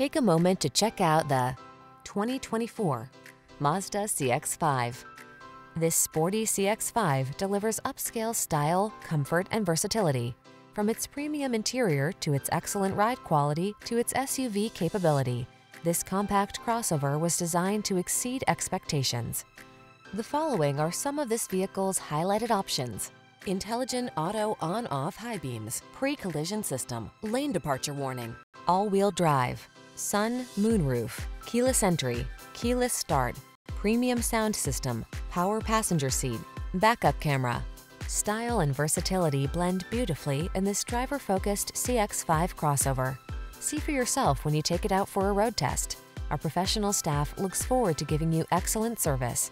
Take a moment to check out the 2024 Mazda CX-5. This sporty CX-5 delivers upscale style, comfort, and versatility. From its premium interior to its excellent ride quality to its SUV capability, this compact crossover was designed to exceed expectations. The following are some of this vehicle's highlighted options. Intelligent auto on-off high beams, pre-collision system, lane departure warning, all-wheel drive, sun, moonroof, keyless entry, keyless start, premium sound system, power passenger seat, backup camera. Style and versatility blend beautifully in this driver-focused CX-5 crossover. See for yourself when you take it out for a road test. Our professional staff looks forward to giving you excellent service.